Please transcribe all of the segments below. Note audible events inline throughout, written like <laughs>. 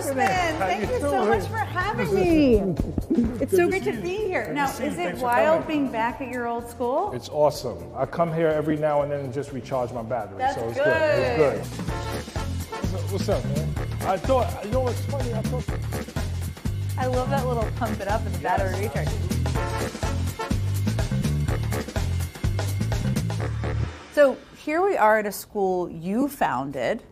Congressman, thank you, so much for having me. <laughs> It's so great to be here. Now, is it wild being back at your old school? It's awesome. I come here every now and then and just recharge my battery, That's so it's good. good. It's good. What's up, man? I thought, you know what's funny? I thought. I love that little pump it up and the battery recharge. So here we are at a school you founded,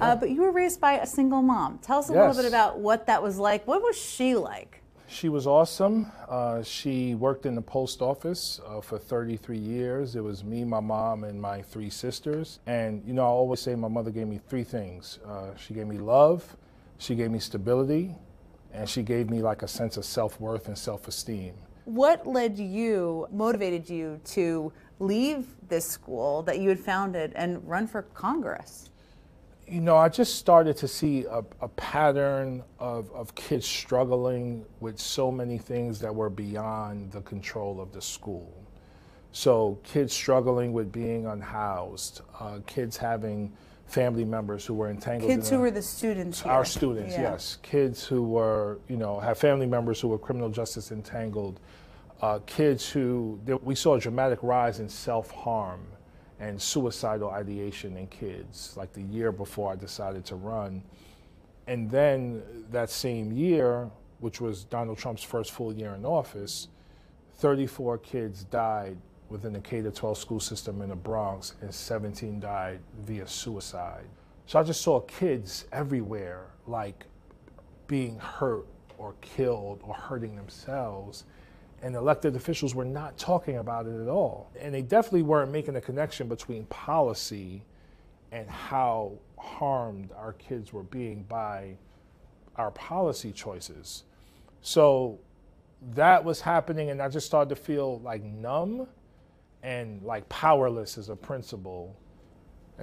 uh, but you were raised by a single mom. Tell us a little bit about what that was like. What was she like? She was awesome. Uh, she worked in the post office uh, for 33 years. It was me, my mom, and my three sisters. And, you know, I always say my mother gave me three things uh, she gave me love, she gave me stability, and she gave me like a sense of self worth and self esteem. What led you, motivated you to leave this school that you had founded and run for Congress? You know, I just started to see a, a pattern of, of kids struggling with so many things that were beyond the control of the school. So, kids struggling with being unhoused, uh, kids having family members who were entangled Kids in who a- were the students here. our students, Yeah. yes. Kids who were, you know, have family members who were criminal justice entangled. Uh, kids who, we saw a dramatic rise in self harm and suicidal ideation in kids, like the year before I decided to run. And then that same year, which was Donald Trump's first full year in office, 34 kids died within the K 12 school system in the Bronx, and 17 died via suicide. So I just saw kids everywhere, like being hurt or killed or hurting themselves. And elected officials were not talking about it at all. And they definitely weren't making a connection between policy and how harmed our kids were being by our policy choices. So that was happening, and I just started to feel like numb and like powerless as a principal.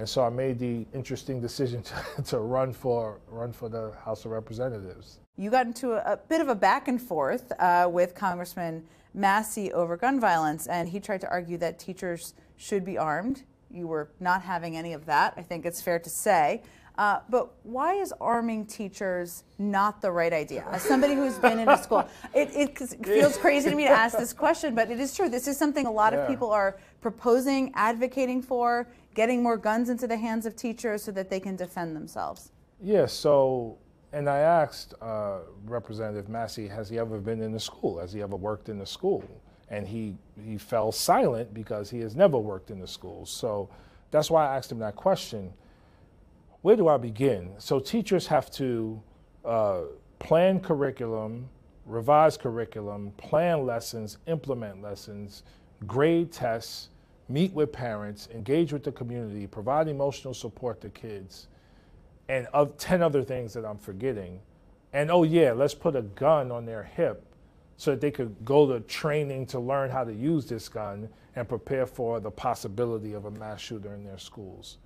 And so I made the interesting decision <laughs> to, to run for run for the House of Representatives. You got into a, a bit of a back and forth uh, with Congressman Massie over gun violence, and he tried to argue that teachers should be armed. You were not having any of that, I think it's fair to say. Uh, but why is arming teachers not the right idea? As somebody who's been in a <laughs> school, it, it feels crazy to me to ask this question, but it is true. This is something a lot of people are proposing, advocating for, getting more guns into the hands of teachers so that they can defend themselves. Yeah, so, and I asked uh, Representative Massie, has he ever been in the school? Has he ever worked in the school? And he, he fell silent because he has never worked in the school. So that's why I asked him that question. Where do I begin? So teachers have to uh, plan curriculum, revise curriculum, plan lessons, implement lessons, grade tests, meet with parents, engage with the community, provide emotional support to kids and of 10 other things that I'm forgetting. And oh, yeah, let's put a gun on their hip so that they could go to training to learn how to use this gun and prepare for the possibility of a mass shooter in their schools.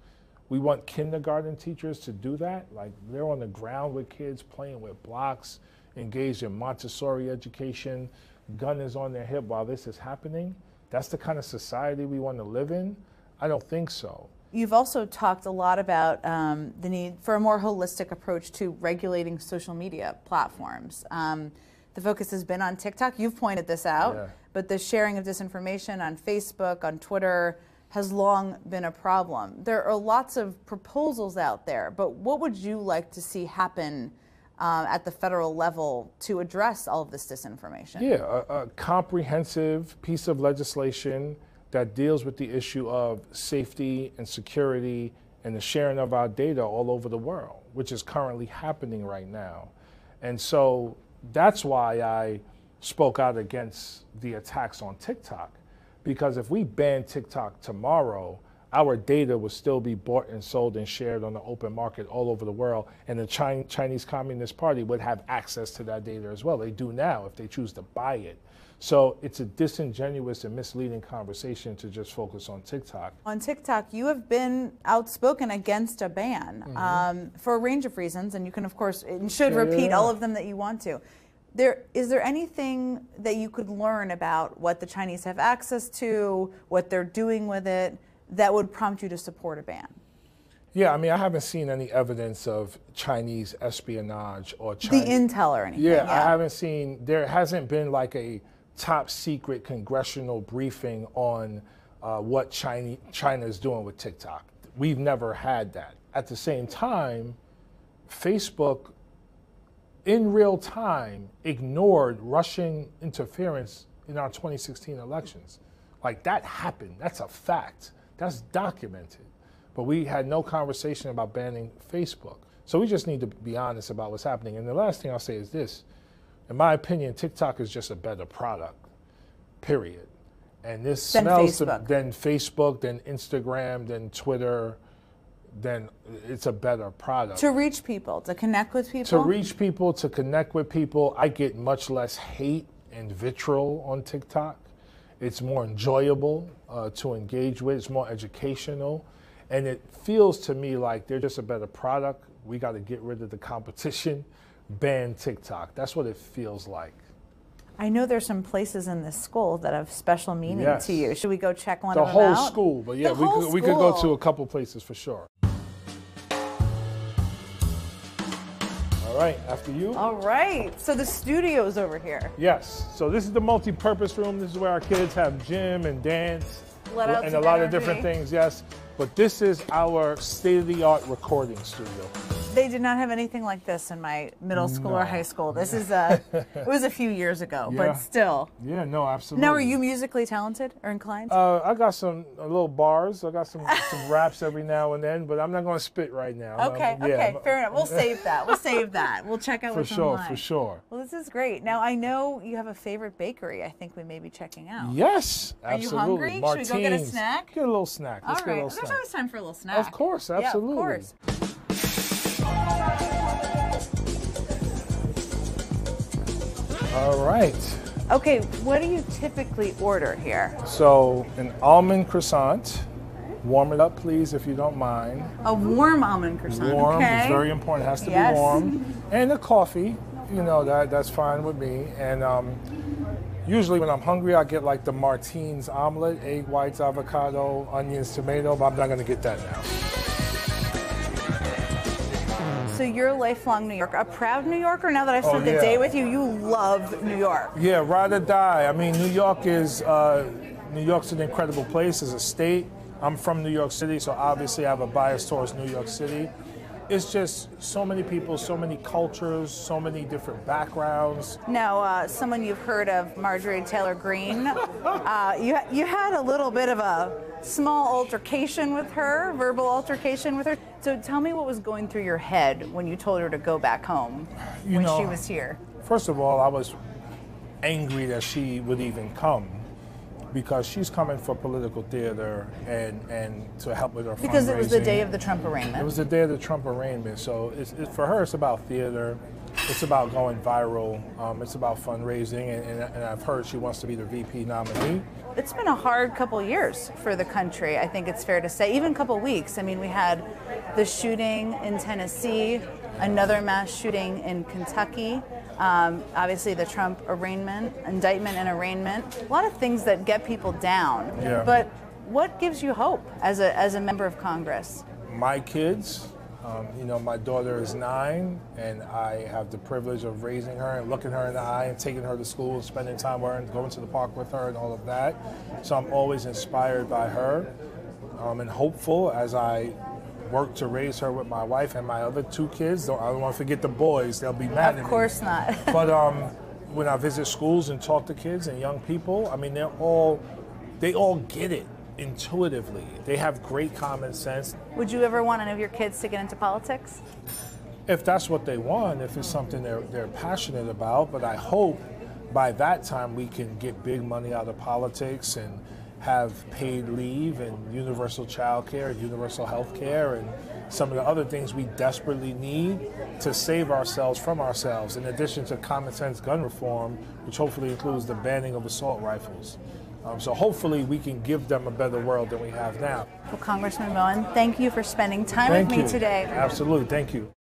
We want kindergarten teachers to do that. Like they're on the ground with kids, playing with blocks, engaged in Montessori education. Gun is on their hip while this is happening. That's the kind of society we want to live in? I don't think so. You've also talked a lot about um, the need for a more holistic approach to regulating social media platforms. Um, the focus has been on TikTok. You've pointed this out, Yeah. but the sharing of disinformation on Facebook, on Twitter, has long been a problem. There are lots of proposals out there, but what would you like to see happen uh, at the federal level to address all of this disinformation? Yeah, a, a comprehensive piece of legislation that deals with the issue of safety and security and the sharing of our data all over the world, which is currently happening right now. And so that's why I spoke out against the attacks on TikTok. Because if we ban TikTok tomorrow, our data would still be bought and sold and shared on the open market all over the world, and the Chin- Chinese Communist Party would have access to that data as well. They do now if they choose to buy it. So it's a disingenuous and misleading conversation to just focus on TikTok. On TikTok, you have been outspoken against a ban um, for a range of reasons, and you can, of course, and should Mm-hmm. Yeah, repeat all of them that you want to. There is there anything that you could learn about what the Chinese have access to, what they're doing with it, that would prompt you to support a ban? Yeah, I mean, I haven't seen any evidence of Chinese espionage or The intel or anything. yeah, I haven't seen. There hasn't been like a top secret congressional briefing on uh, what China China is doing with TikTok. We've never had that. At the same time, Facebook, in real time, ignored Russian interference in our 2016 elections. Like that happened. That's a fact. That's documented. But we had no conversation about banning Facebook. So we just need to be honest about what's happening. And the last thing I'll say is this in my opinion, TikTok is just a better product, period. And this Than smells to- Facebook. than Facebook, than Instagram, than Twitter, then it's a better product. To reach people, to connect with people. To reach people, to connect with people, I get much less hate and vitriol on TikTok. It's more enjoyable uh, to engage with. It's more educational, and it feels to me like they're just a better product. We got to get rid of the competition, <laughs> ban TikTok. That's what it feels like. I know there's some places in this school that have special meaning Yes. to you. Should we go check one The of them whole school, but yeah, The we could, we could go to a couple places for sure. All right, after you. All right. So the studio's over here. Yes. So this is the multi-purpose room. This is where our kids have gym and dance Let and a lot of different things. Yes. But this is our state-of-the-art recording studio. They did not have anything like this in my middle school or high school. This is a, <laughs> it was a few years ago, Yeah. but still. Yeah. No. Absolutely. Now are you musically talented or inclined? Uh, I got some uh, little bars. I got some some <laughs> raps every now and then, but I'm not going to spit right now. Um, okay, yeah, okay, I'm- fair enough. We'll save that. We'll <laughs> save that. We'll check out For sure. online. For sure. Well, this is great. Now I know you have a favorite bakery. I think we may be checking out. Yes. Are you absolutely. hungry? Should we go get a snack? Get a little snack. Let's All right. little There's snack. always time for a little snack. Of course, Yeah, absolutely. of course. All right. Okay, what do you typically order here? So an almond croissant. Warm it up, please, if you don't mind. A warm almond croissant. Warm okay. is very important. It has to Yes. be warm. And a coffee, you know that that's fine with me. And um, usually when I'm hungry, I get like the Martines omelet, egg whites, avocado, onions, tomato. But I'm not gonna get that now. So you're a lifelong New Yorker, a proud New Yorker. Now that I've Oh, spent the day with you, you love New York. Yeah, ride or die. I mean, New York is uh, New York's an incredible place as a state. I'm from New York City, so obviously I have a bias towards New York City. It's just so many people, so many cultures, so many different backgrounds. Now, uh, someone you've heard of, Marjorie Taylor Greene. uh, you you had a little bit of a small altercation with her, verbal altercation with her. So tell me what was going through your head when you told her to go back home You when know- she was here. First of all, I was angry that she would even come because she's coming for political theater and, and to help with her Because it was the day of the Trump arraignment. It was the day of the Trump arraignment. So it's, it, for her, it's about theater. It's about going viral. Um, it's about fundraising. And, and, and I've heard she wants to be the VP nominee. It's been a hard couple years for the country, I think it's fair to say. Even a couple weeks. I mean, we had the shooting in Tennessee, another mass shooting in Kentucky, um, obviously the Trump arraignment, indictment and arraignment. A lot of things that get people down. Yeah. But what gives you hope as a, as a member of Congress? My kids, um, you know, my daughter is nine, and I have the privilege of raising her and looking her in the eye and taking her to school and spending time with her and going to the park with her and all of that. So I'm always inspired by her um, and hopeful as I work to raise her with my wife and my other two kids. Don't, I don't want to forget the boys; they'll be mad at me. Of course not. <laughs> but um, when I visit schools and talk to kids and young people, I mean, they're all they all get it intuitively. They have great common sense. Would you ever want any of your kids to get into politics? If that's what they want, if it's something they're they're passionate about, but I hope by that time we can get big money out of politics and have paid leave and universal child care and universal health care and some of the other things we desperately need to save ourselves from ourselves, in addition to common sense gun reform, which hopefully includes the banning of assault rifles. Um, so hopefully we can give them a better world than we have now. Well, Congressman Bowman, thank you for spending time Thank with me today. Absolutely. Thank you.